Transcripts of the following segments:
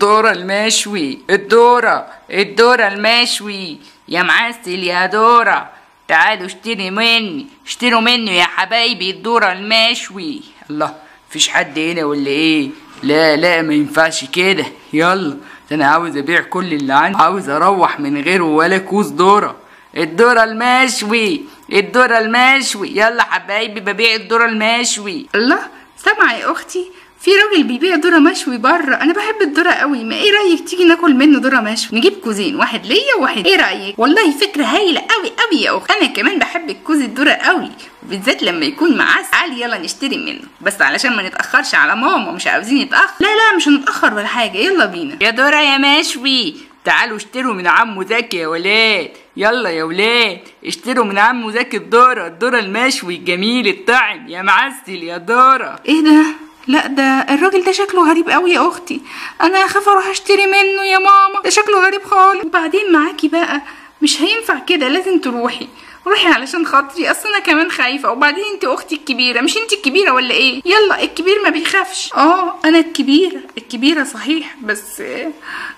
الدورة المشوي الدورة الدورة المشوي. يا معسل يا دورة تعالوا اشتري مني اشتروا مني يا حبايبي الدورة المشوي. الله مفيش حد هنا ولا إيه؟ لا لا ما ينفعش كده. يلا أنا عاوز أبيع كل اللي عندي عاوز أروح من غيره ولا كوز ذره الذره المشوي الذره المشوي. يلا حبايبي ببيع الذره المشوي. الله سامعة يا أختي. في راجل بيبيع ذرة مشوي بره. أنا بحب الذرة قوي. ما إيه رأيك تيجي ناكل منه ذرة مشوي؟ نجيب كوزين واحد ليا وواحد. إيه رأيك؟ والله فكرة هايلة قوي قوي يا أختي أنا كمان بحب الكوز الذرة قوي وبالذات لما يكون معاه تعالي يلا نشتري منه. بس علشان ما نتأخرش على ماما مش عاوزين نتاخر لا لا مش هنتأخر ولا حاجة. يلا بينا. يا دورة يا مشوي. تعالوا اشتروا من عمو زكي يا ولاد. يلا يا ولاد. اشتروا من عمو زكي الذرة. الذرة المشوي الجميل الطعم. يا معسل يا دورة إيه ده؟ لا ده الراجل ده شكله غريب قوي يا أختي. أنا هخاف أروح أشتري منه يا ماما. ده شكله غريب خالص. وبعدين معاكي بقى مش هينفع كده لازم تروحي. روحي علشان خاطري. أصل أنا كمان خايفة. وبعدين أنت أختي الكبيرة. مش أنت الكبيرة ولا إيه؟ يلا الكبير ما بيخافش. آه أنا الكبيرة. الكبيرة صحيح. بس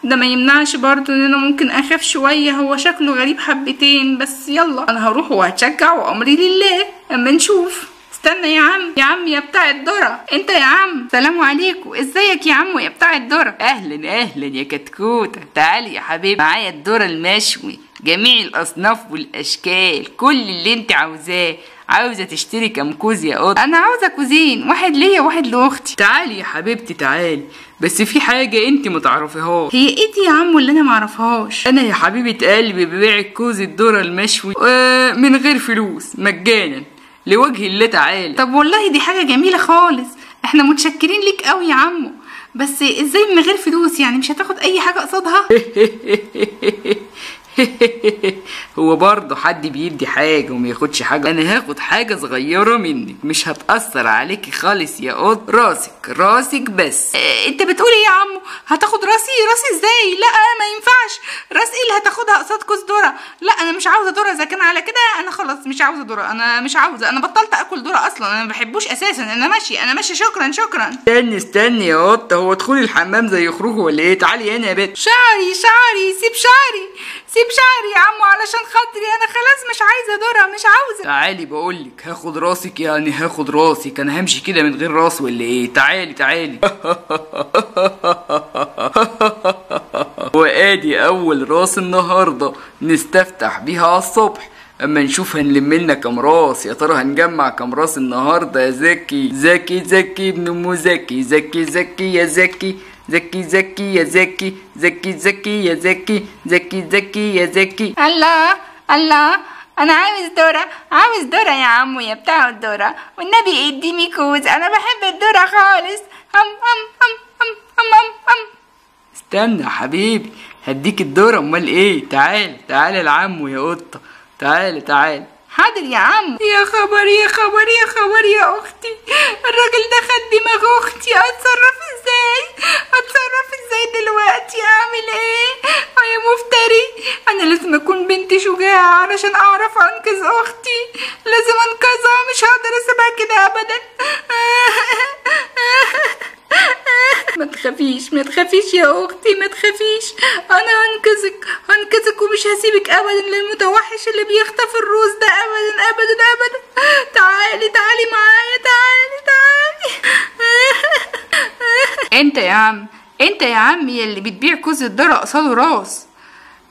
ده ما يمنعش برضو إن أنا ممكن أخاف شوية. هو شكله غريب حبتين. بس يلا أنا هروح وهتشجع وأمري لله. أما نشوف. استنى يا عم يا عم يا بتاع الذرة انت يا عم سلام عليكم. ازيك يا عم يا بتاع الذرة أهلا أهلا يا كتكوتة. تعالي يا حبيبي معايا الذرة المشوي. جميع الأصناف والأشكال كل اللي انت عاوزاه. عاوزة تشتري كام كوز يا قط؟ أنا عاوزة كوزين واحد ليا وواحد لأختي. تعالي يا حبيبتي تعالي بس في حاجة انت متعرفيهاش هي إيه دي يا عم اللي أنا معرفهاش أنا يا حبيبة قلبي ببيع الكوز الذرة المشوي آه من غير فلوس مجانا. لوجه الله تعالى. طب والله دي حاجة جميلة خالص. إحنا متشكرين ليك قوي يا عمو. بس إزاي من غير فلوس؟ يعني مش هتاخد أي حاجة قصادها؟ هو برضه حد بيدي حاجة وما ياخدش حاجة. أنا هاخد حاجة صغيرة منك مش هتأثر عليكي خالص يا قط راسك راسك بس. آه أنت بتقول إيه يا عمو؟ هتاخد راسي؟ راسي إزاي؟ لا ما ينفعش. راس إيه اللي هتاخدها قصاد كوز ذرة؟ لا أنا مش عاوزة ذرة. إذا كان على كده أنا خلاص مش عاوزة ذرة. أنا مش عاوزة. أنا بطلت آكل ذرة أصلا. أنا ما بحبوش أساسا. أنا ماشي أنا ماشي شكرا شكرا. استني استني يا قط هو ادخلي الحمام زي خروج ولا إيه؟ تعالي هنا يا بنت. شعري شعري سيب شعري. سيب شعري يا عمو علشان خاطري أنا خلاص مش عايزة ذره مش عاوزة. تعالي بقولك هاخد راسك يعني هاخد راسك أنا همشي كده من غير راس ولا إيه؟ تعالي تعالي. وادي أول راس النهارده نستفتح بيها على الصبح. أما نشوف هنلم لنا كام راس يا ترى هنجمع كام راس النهارده يا زكي؟ زكي زكي ابن ام زكي زكي زكي يا زكي. زكي زكي يا زكي زكي زكي يا زكي زكي زكي يا زكي. الله الله أنا عاوز ذره عاوز ذره يا عمو يا بتاع الذره والنبي اديني كوز أنا بحب الذره خالص. هم هم هم هم هم هم, هم. استنى يا حبيبي هديك الدورة أمال إيه؟ تعال تعال العمو يا قطة تعال تعال. حاضر يا عم. يا خبر يا خبر يا خبر يا أختي. الراجل ده خد دماغ أختي. أتصرف إزاي؟ أتصرف إزاي دلوقتي؟ أعمل إيه؟ يا مفتري أنا لازم أكون بنت شجاعة علشان أعرف أنقذ أختي. لازم أنقذها مش هقدر أسيبها كده ابدا. ما تخافيش ما تخافيش يا أختي ما تخافيش. ومش هسيبك ابدا للمتوحش اللي بيخطف الروس ده. ابدا ابدا ابدا. تعالي تعالي معايا تعالي تعالي. أنت يا عم أنت يا عمي اللي بتبيع كوز الذرة قصاده راس.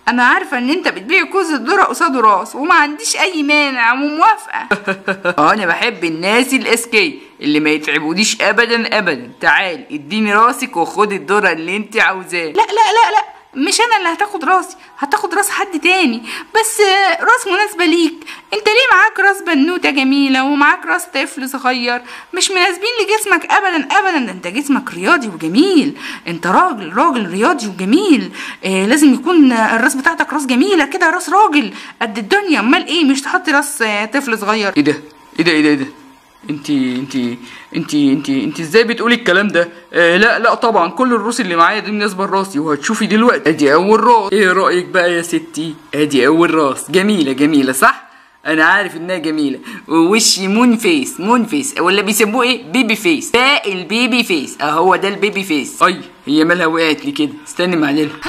أنا عارفة إن أنت بتبيع كوز الذرة قصاده راس وما عنديش أي مانع وموافقة. أنا بحب الناس الأذكياء اللي ما يتعبونيش ابدا ابدا. تعال إديني راسك وخد الذرة اللي أنت عاوزاه لا لا لا لا. مش أنا اللي هتاخد راسي هتاخد راس حد تاني. بس راس مناسبة ليك. أنت ليه معاك راس بنوتة جميلة ومعاك راس طفل صغير؟ مش مناسبين لجسمك ابدا ابدا. ده أنت جسمك رياضي وجميل. أنت راجل راجل رياضي وجميل. آه لازم يكون الراس بتاعتك راس جميلة كده راس راجل. قد الدنيا. أمال إيه؟ مش تحط راس طفل صغير. إيه ده؟ إيه ده؟ إيه ده؟ إيه ده؟ انتي انتي انتي انتي انتي إزاي بتقولي الكلام ده؟ آه لا لا طبعا كل الروس اللي معايا دي مناسبه لراسي وهتشوفي دلوقتي. ادي اول راس. إيه رأيك بقى يا ستي؟ ادي اول راس. جميلة جميلة صح؟ أنا عارف إنها جميلة. ووشي moon face moon face. ولا بيسموه إيه؟ baby face. ده ال baby face. أهو ده ال baby face. أي هي مالها وقعت لي كده. استني معللها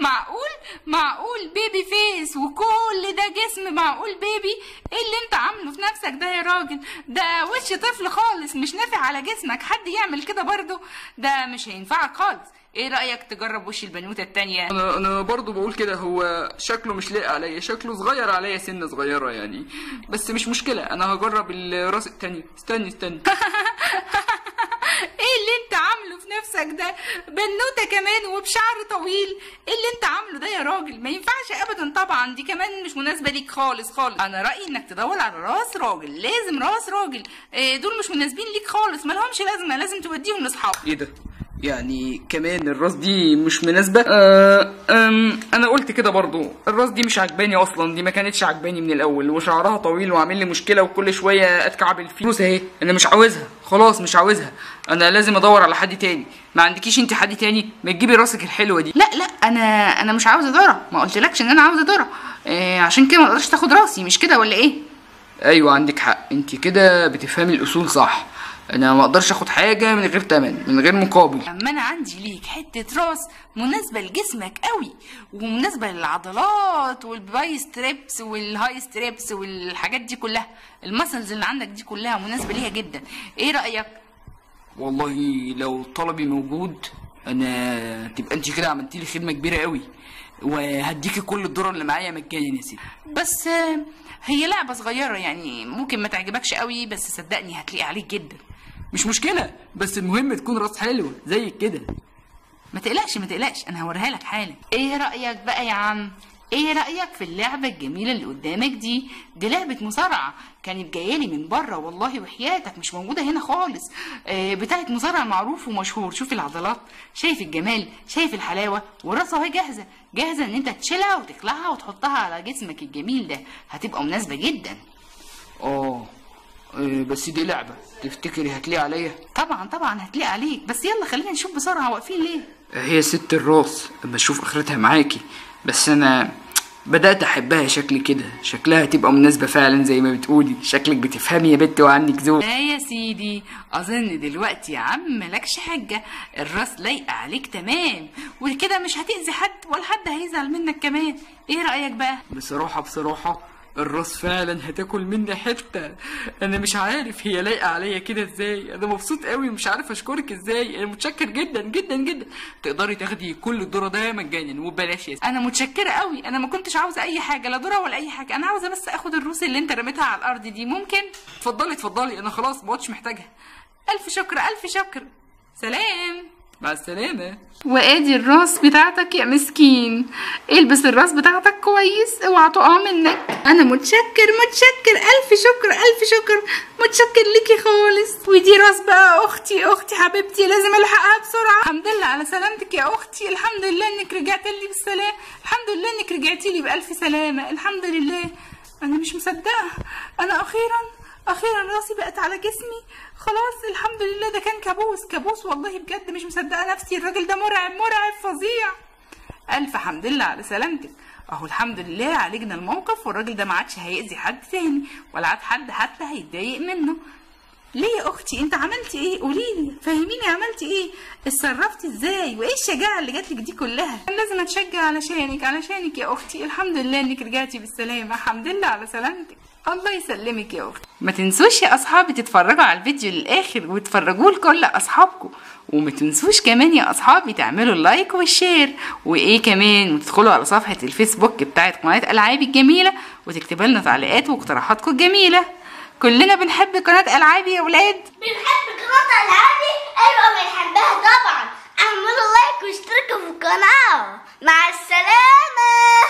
معقول معقول فيس وكل ده جسم معقول بيبي؟ إيه اللي أنت عامله في نفسك ده يا راجل؟ ده وش طفل خالص مش نافع على جسمك حد يعمل كده برضه؟ ده مش هينفعك خالص. إيه رأيك تجرب وش البنوتة التانية؟ أنا أنا برضه بقول كده هو شكله مش لايق عليا شكله صغير عليا سنة صغيرة يعني. بس مش مشكلة أنا هجرب الرأس التانية استني استني إيه اللي انت عامله في نفسك ده بنوته كمان وبشعر طويل. إيه اللي انت عامله ده يا راجل ما ينفعش ابدا طبعا. دي كمان مش مناسبة ليك خالص خالص. أنا رأيي إنك تدور على رأس راجل لازم رأس راجل. إيه دول مش مناسبين ليك خالص. ما لهمش لازمة لازم توديهم لأصحابك. إيه ده؟ يعني كمان الراس دي مش مناسبة. آه أنا قلت كده برضو. الراس دي مش عجباني أصلا. دي ما كانتش عجباني من الأول وشعرها طويل وعامل لي مشكلة وكل شوية اتكعبل فيه فلوس أهي أنا مش عاوزها. خلاص مش عاوزها. أنا لازم أدور على حد تاني. ما عندكيش أنت حد تاني؟ ما تجيبي راسك الحلوة دي. لا لا أنا أنا مش عاوزة ذرة. ما قلتلكش إن أنا عاوزة ذرة. إيه عشان كده ما أقدرش تاخد راسي. مش كده ولا إيه؟ أيوه عندك حق. أنت كده بتفهمي الأصول صح. أنا ما أقدرش آخد حاجة من غير تمن من غير مقابل. أما أنا عندي ليك حتة راس مناسبة لجسمك قوي ومناسبة للعضلات وال biceps وال triceps والحاجات دي كلها. المسلز اللي عندك دي كلها مناسبة ليها جدا. إيه رأيك؟ والله لو طلبي موجود أنا تبقى أنت كده عملتي لي خدمة كبيرة قوي. وهديكي كل الذره اللي معايا مجانا يا سيدي. بس هي لعبة صغيرة يعني ممكن ما تعجبكش قوي بس صدقني هتلاقي عليك جدا. مش مشكلة بس المهم تكون راس حلوة زيك كده. ما تقلقش ما تقلقش أنا هوريها لك حالا. إيه رأيك بقى يا عم؟ إيه رأيك في اللعبة الجميلة اللي قدامك دي؟ دي لعبة مصارعة. كانت جاية لي من بره والله وحياتك مش موجودة هنا خالص. آه بتاعت مصارع معروف ومشهور. شوف العضلات شايف الجمال شايف الحلاوة وراسها أهي جاهزة. جاهزة إن أنت تشيلها وتخلعها وتحطها على جسمك الجميل ده. هتبقى مناسبة جدا. آه بس دي لعبة. تفتكري هتلاقي عليا؟ طبعا طبعا هتلاقي عليك. بس يلا خلينا نشوف بسرعة واقفين ليه. هي ست الراس. أما أشوف آخرتها معاكي. بس أنا بدأت أحبها شكل كده. شكلها تبقى مناسبة فعلا زي ما بتقولي. شكلك بتفهمي يا بنت وعندك ذوق لا يا سيدي. أظن دلوقتي يا عم مالكش حجه الراس لايقة عليك تمام. وكده مش هتأذي حد ولا حد هيزعل منك كمان. إيه رأيك بقى؟ بصراحة بصراحة الرأس فعلا هتاكل مني حتة. أنا مش عارف هي لايقة عليا كده إزاي. أنا مبسوط قوي مش عارف أشكرك إزاي. أنا متشكر جدا جدا جدا. تقدري تاخدي كل الدورة ده مجانا وببلاش يا. أنا متشكرة قوي. أنا ما كنتش عاوزة أي حاجة لا ذرة ولا أي حاجة. أنا عاوزة بس آخد الروس اللي أنت رميتها على الأرض دي. ممكن؟ اتفضلي اتفضلي. أنا خلاص ما محتاجها. ألف شكر ألف شكر. سلام. مع السلامة وادي الراس بتاعتك يا مسكين. البس الراس بتاعتك كويس اوعى تقع منك. أنا متشكر متشكر. ألف شكر ألف شكر. متشكر ليكي خالص. ودي راس بقى أختي أختي حبيبتي لازم الحقها بسرعة. الحمد لله على سلامتك يا أختي. الحمد لله انك رجعت لي بالسلام الحمد لله انك رجعتي لي بألف سلامة. الحمد لله. أنا مش مصدقة. أنا أخيرا أخيرا راسي بقت على جسمي. خلاص الحمد لله. ده كان كابوس. كابوس والله بجد. مش مصدقة نفسي. الراجل ده مرعب مرعب فظيع. ألف حمد لله على سلامتك. أهو الحمد لله عالجنا الموقف والراجل ده ما عادش هيأذي حد تاني ولا عاد حد حتى هيتضايق منه. ليه يا أختي؟ أنت عملتي إيه؟ قوليلي فهميني عملتي إيه؟ اتصرفتي إزاي؟ وإيه الشجاعة اللي جاتلك دي كلها؟ كان لازم أتشجع علشانك علشانك يا أختي. الحمد لله إنك رجعتي بالسلامة. الحمد لله على سلامتك. الله يسلمك يا أختي. ما تنسوش يا أصحابي تتفرجوا على الفيديو للآخر وتفرجوه لكل أصحابكم. وما تنسوش كمان يا أصحابي تعملوا اللايك والشير. وإيه كمان وتدخلوا على صفحة الفيسبوك بتاعه قناة العابي الجميلة وتكتبوا لنا تعليقات واقتراحاتكم الجميلة. كلنا بنحب قناة العابي يا ولاد. بنحب قناة العابي أيوه بنحبها طبعا. أعملوا لايك واشتركوا في القناة. مع السلامة.